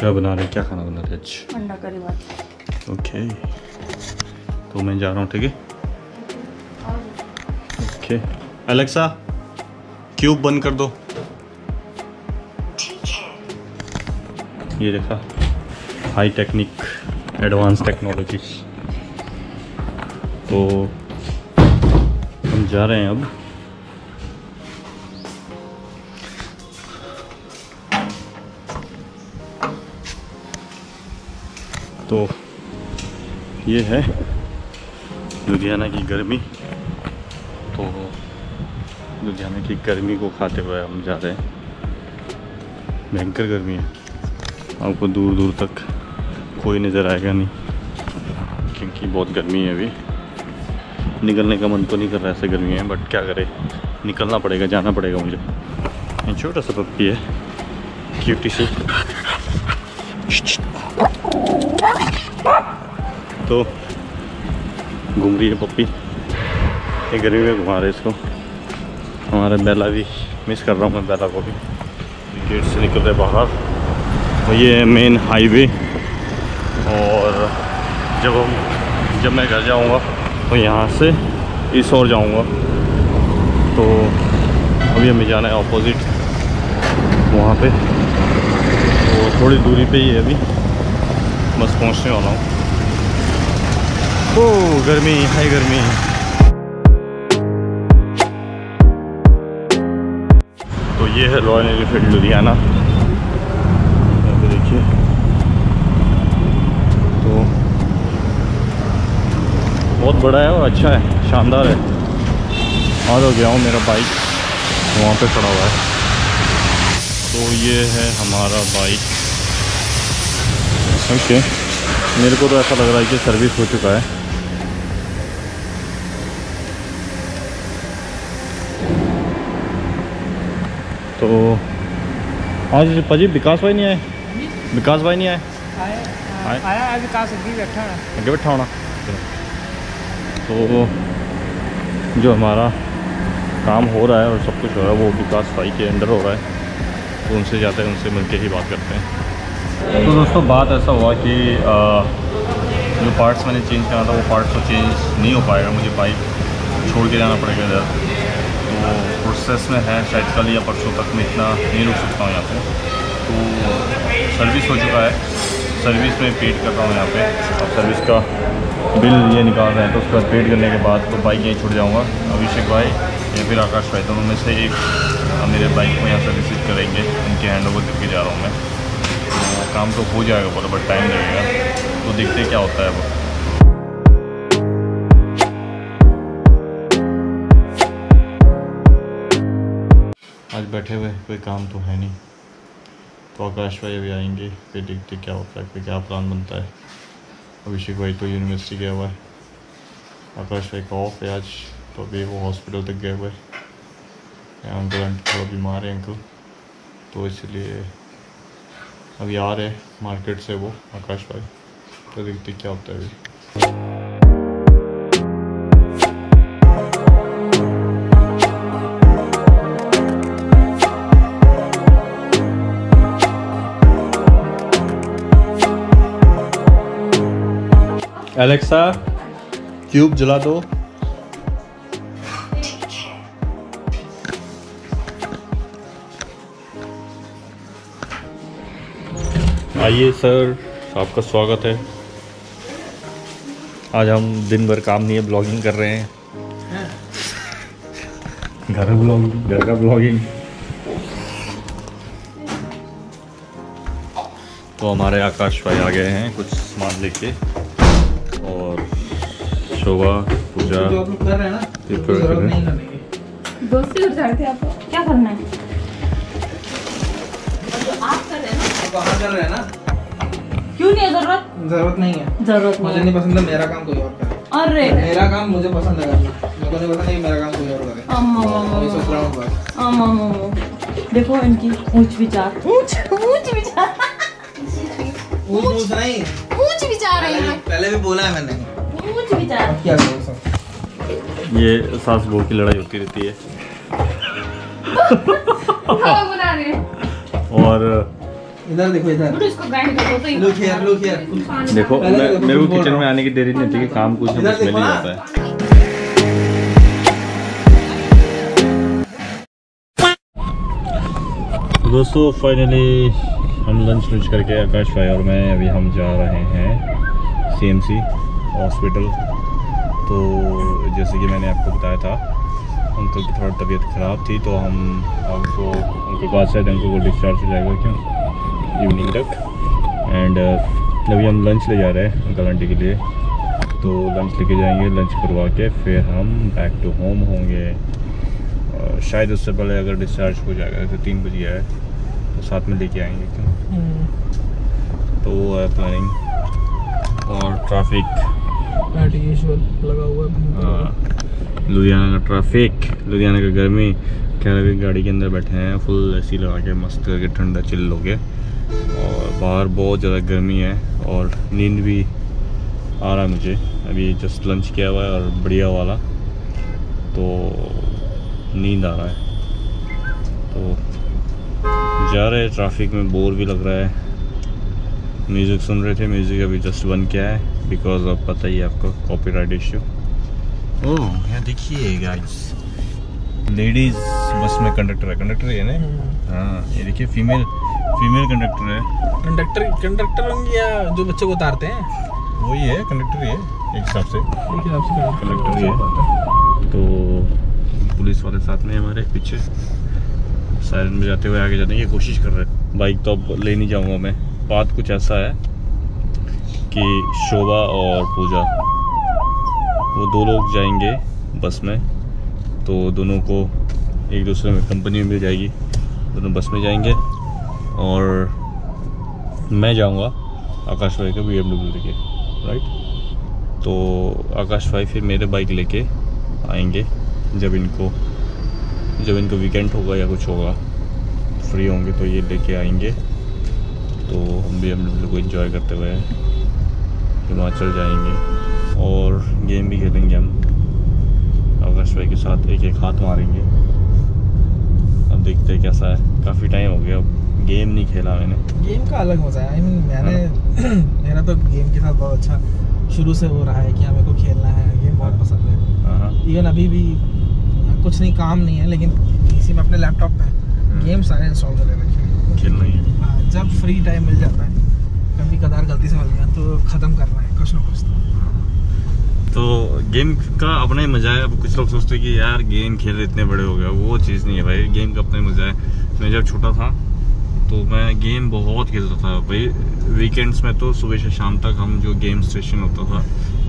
क्या बना रहे क्या खाना बना रहे आज? अंडा करी बात ओके तो मैं जा रहा हूँ ठीक है? ओके अलेक्सा क्यूब बंद कर दो। ये देखा हाई टेक्निक एडवांस टेक्नोलॉजी तो हम जा रहे हैं अब। तो ये है लुधियाना की गर्मी। तो लुधियाना की गर्मी को खाते हुए हम जा रहे हैं। भयंकर गर्मी है। आपको दूर दूर तक कोई नज़र आएगा नहीं, क्योंकि बहुत गर्मी है अभी। निकलने का मन तो नहीं कर रहा ऐसे गर्मी है बट क्या करे? निकलना पड़ेगा, जाना पड़ेगा मुझे। छोटा सा पप्पी है क्यूटी सी। तो घूम रही है पप्पी। ये गर्मी में घुमा रहे इसको। हमारे बेला भी मिस कर रहा हूँ मैं बेला को भी। गेट से निकल रहे बाहर। तो ये है मेन हाईवे और जब हम जब मैं घर जाऊँगा तो यहाँ से इस ओर जाऊँगा। तो अभी हमें जाना है ऑपोजिट वहाँ पे। तो थोड़ी दूरी पे ही है अभी। बस पहुँचने वाला हूँ। ओ, गर्मी हाई गर्मी। तो ये है रॉयल एलिफेंट लुधियाना देखिए। तो बहुत बड़ा है और अच्छा है, शानदार है। आ तो गया हूँ मेरा बाइक वहाँ पे खड़ा हुआ है। तो ये है हमारा बाइक ओके मेरे को तो ऐसा लग रहा है कि सर्विस हो चुका है। तो आज पाजी विकास भाई नहीं आए? विकास भाई नहीं आए? आए? आया अभी कहा बैठा है। आगे बैठा होना। तो जो हमारा काम हो रहा है और सब कुछ हो रहा है वो विकास भाई के अंडर हो रहा है। तो उनसे जाते हैं उनसे मिलके ही बात करते हैं। तो दोस्तों बात ऐसा हुआ कि आ, जो पार्ट्स मैंने चेंज करना था वो पार्ट्स तो चेंज नहीं हो पाएगा। मुझे बाइक छोड़ के जाना पड़ेगा इधर। तो प्रोसेस में है, शायद कल या परसों तक मैं इतना नहीं रुक सकता हूँ यहाँ पे। तो सर्विस हो चुका है। सर्विस में पेड कर रहा हूँ यहाँ पे। और सर्विस का बिल ये निकाल रहे हैं तो उसके पेड करने के बाद तो बाइक यहीं छुट जाऊँगा। अभिषेक भाई या फिर आकाश भाई, दोनों में से एक मेरे बाइक को यहाँ सर्विस करेंगे। उनके हैंड ओवर करके जा रहा हूँ मैं। तो काम तो हो जाएगा पूरा बट टाइम लगेगा। तो देखते क्या होता है वो आज बैठे हुए कोई काम तो है नहीं। तो आकाश भाई अभी आएँगे, फिर देखते क्या होता है, फिर क्या प्लान बनता है। अभिषेक भाई तो यूनिवर्सिटी गया हुआ है। आकाश भाई का ऑफ़ है आज तो अभी वो हॉस्पिटल तक गए हुए हैं। अंकल आंटी थोड़ा बीमार है अंकल तो इसलिए अभी आ रहे हैं मार्केट से वो, आकाश भाई। तो देखते क्या होता है अभी। एलेक्सा क्यूब जला दो। आइए सर, आपका स्वागत है। आज हम दिन भर काम नहीं है, ब्लॉगिंग कर रहे हैं। घर ब्लॉगिंग, घर का ब्लॉगिंग। तो हमारे आकाश भाई आ गए हैं कुछ सामान लेके। शोभा पूजा जो आप लोग कर रहे हैं ना ये उसकी तो ज़रूरत है। नहीं करने की दोस्ती कर रहे थे आपको? क्या करना है? आप वहाँ कर रहे हैं ना क्यों नहीं है ज़रूरत? ज़रूरत नहीं है। ज़रूरत मुझे नहीं पसंद है मेरा काम कोई और करे। अरे! मेरा काम मुझे पसंद है करना। मेरे को नहीं पसंद है मेरा काम कोई और करे। अम्मा, अम्मा, सोच रहा हूँ बस। अम्मा, अम्मा, अम्मा। देखो इनकी ऊंच विचार। ऊंच? ऊंच विचार। ऊँच ऊँच नहीं। ऊंच विचार है पहले भी बोला है मैंने। विचार अब क्या ये सास बहू की लड़ाई होती रहती है। रहे और इधर देखो इधर। लुक हियर लुक हियर देखो मैं- मेरे को किचन में आने की देरी नहीं थी कि काम कुछ ना कुछ मिल ही जाता है। दोस्तों फाइनली हम लंच लंच करके आकाश भाई और मैं अभी हम जा रहे हैं सीएमसी हॉस्पिटल। तो जैसे कि मैंने आपको बताया था अंकल की थोड़ा तबीयत ख़राब थी तो हम आपको उनके पास शायद अंकल को डिस्चार्ज हो जाएगा क्यों? इवनिंग तक। एंड अभी हम लंच ले जा रहे हैं अंकल आंटी के लिए। तो लंच लेके जाएँगे लंच करवा के फिर हम बैक टू होम होंगे। शायद उससे पहले अगर डिस्चार्ज हो जाएगा तो तीन बजे आए तो साथ में लेके आएँगे क्यों? तो वो है प्लानिंग और ट्रैफ़िक लगा हुआ है लुधियाना का ट्रैफ़िक लुधियाना का गर्मी। खैर अभी गाड़ी के अंदर बैठे हैं फुल एसी लगा के, मस्त करके, ठंडा चिल हो गया और बाहर बहुत ज़्यादा गर्मी है और नींद भी आ रहा है मुझे। अभी जस्ट लंच किया हुआ है और बढ़िया वाला। तो नींद आ रहा है। तो जा रहे ट्रैफ़िक में बोर भी लग रहा है। म्यूज़िक सुन रहे थे म्यूज़िक अभी जस्ट बंद किया है बिकॉज़ ऑफ़ पता ही है आपको कॉपीराइट इश्यू ओह यहाँ देखिए गाइस लेडीज़ बस में कंडक्टर है कंडक्टर है ना? हाँ ये देखिए फीमेल फीमेल कंडक्टर है। कंडक्टर कंडक्टर होंगे या जो बच्चे को उतारते हैं? वही है कंडक्टर ही है एक हिसाब से। एक हिसाब से कंडक्टर ही है तो पुलिस वाले साथ में हमारे पीछे। साइरन में जाते हुए आगे जाने की कोशिश कर रहे हैं। बाइक तो अब ले नहीं जाऊँगा मैं। बात कुछ ऐसा है कि शोभा और पूजा, वो दो लोग जाएँगे बस में तो दोनों को एक दूसरे में कंपनी मिल जाएगी। दोनों बस में जाएँगे और मैं जाऊँगा आकाश भाई का बी एम लेके राइट तो आकाश भाई फिर मेरे बाइक लेके आएँगे, जब इनको जब इनको वीकेंड होगा या कुछ होगा फ्री होंगे तो ये लेके आएँगे। तो हम बी को एंजॉय करते हुए हिमाचल जाएँगे और गेम भी खेलेंगे हम। आकाश भाई के साथ एक एक हाथ मारेंगे। अब देखते हैं कैसा है। काफ़ी टाइम हो गया। अब गेम नहीं खेला मैंने। गेम का अलग मज़ा है। आई मीन मैंने मेरा तो गेम के साथ बहुत अच्छा शुरू से हो रहा है कि हाँ मेरे को खेलना है। गेम बहुत पसंद है। हाँ हाँ। इवन अभी भी कुछ नहीं काम नहीं है लेकिन पीसी में अपने लैपटॉप पे गेम सारे इंस्टॉल कर रखे हैं। खेलना ही है हाँ, जब फ्री टाइम मिल जाता है कभी कदार गलती से मिल गया तो ख़त्म करना है कुछ ना कुछ तो। तो गेम का अपना ही मज़ा है अब कुछ लोग सोचते हैं कि यार गेम खेल रहे इतने बड़े हो गए वो चीज़ नहीं है भाई गेम का अपना ही मज़ा है। मैं जब छोटा था तो मैं गेम बहुत खेलता था। भाई वीकेंड्स में तो सुबह से शाम तक हम जो गेम स्टेशन होता था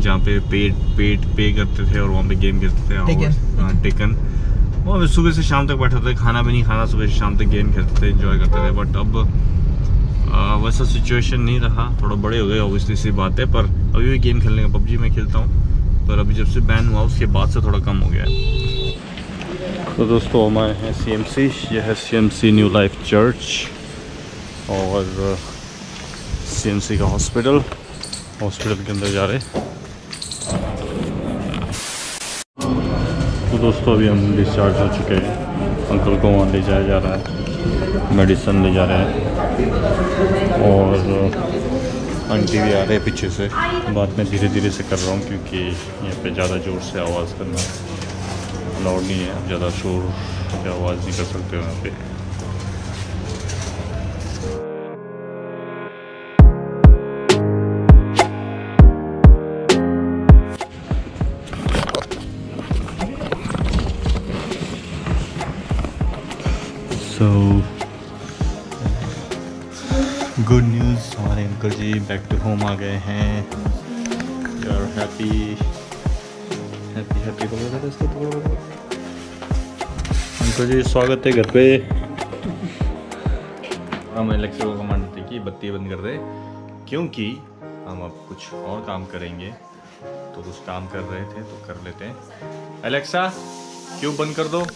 जहाँ पे पेड पेड पे करते थे और वहाँ पे गेम खेलते थे टेकन वो हम सुबह से शाम तक बैठे थे खाना भी नहीं खाना सुबह से शाम तक गेम खेलते थे एंजॉय करते थे। बट अब वैसा सिचुएशन नहीं रहा। थोड़ा बड़े हो गए ऑब्वियसली सी बात है, पर अभी भी गेम खेलने का पबजी में खेलता हूँ। पर अभी जब से बैन हुआ, उसके बाद से थोड़ा कम हो गया है। तो दोस्तों, हम आए हैं सी एम सी यह है C M C new life church और सी एम सी का हॉस्पिटल हॉस्पिटल के अंदर जा रहे तो दोस्तों, अभी हम डिस्चार्ज हो चुके हैं। अंकल को वहाँ ले जाया जा रहा है मेडिसिन ले जा रहे हैं। और आंटी भी आ रहे हैं पीछे से। बात मैं धीरे धीरे से कर रहा हूँ क्योंकि यहाँ पे ज़्यादा ज़ोर से आवाज़ करना। अलाउड नहीं है, ज़्यादा शोर या आवाज़ नहीं कर सकते यहाँ पे। गुड न्यूज़ हमारे uncle ji back to home आ गए हैं। यार हैप्पी हैप्पी हैप्पी बोलो इसको बोलो अंकल जी, स्वागत है घर पे। हम इलेक्ट्रिक को कमांड देते कि बत्ती बंद कर दे, क्योंकि हम अब कुछ और काम करेंगे। तो कुछ काम कर रहे थे तो कर लेते हैं। एलेक्सा क्यों बंद कर दो?